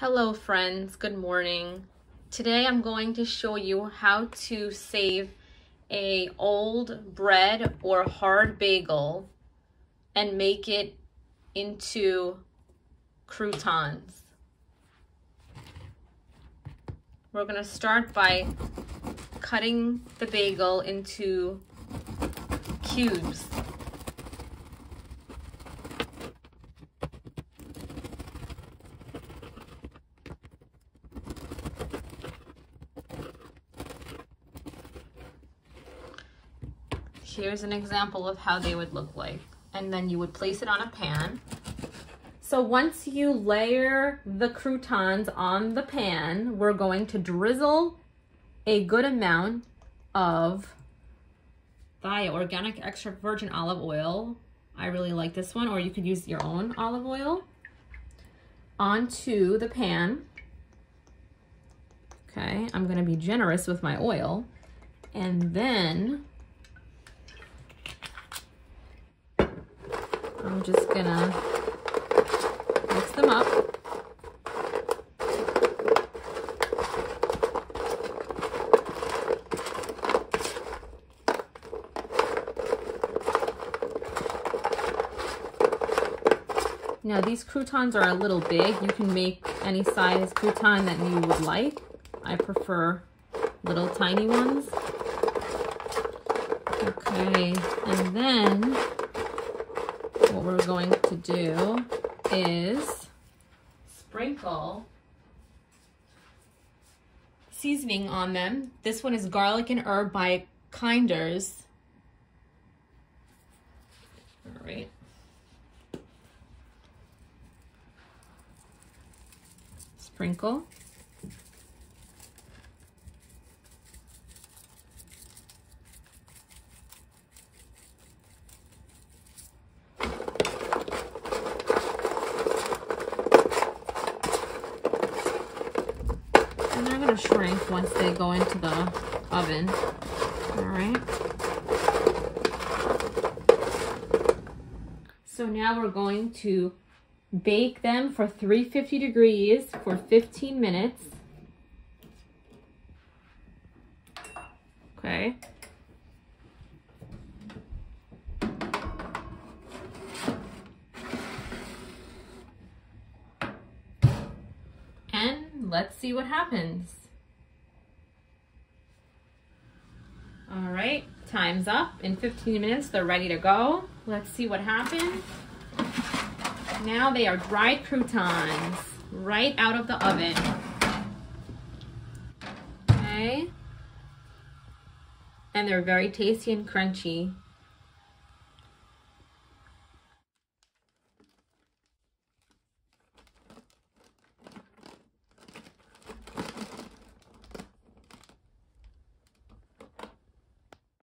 Hello friends, good morning. Today I'm going to show you how to save a old bread or hard bagel and make it into croutons. We're going to start by cutting the bagel into cubes. Here's an example of how they would look like. And then you would place it on a pan. So once you layer the croutons on the pan, we're going to drizzle a good amount of Thaya organic extra virgin olive oil. I really like this one, or you could use your own olive oil onto the pan. Okay, I'm gonna be generous with my oil. And then I'm just gonna mix them up. Now these croutons are a little big. You can make any size crouton that you would like. I prefer little tiny ones. Okay, and then what we're going to do is sprinkle seasoning on them. This one is garlic and herb by Kinders. All right. Sprinkle. And they're gonna shrink once they go into the oven. All right. So now we're going to bake them for 350 degrees for 15 minutes. Okay. And let's see what happens. All right, time's up. In 15 minutes, they're ready to go. Let's see what happens. Now they are dried croutons right out of the oven. Okay. And they're very tasty and crunchy.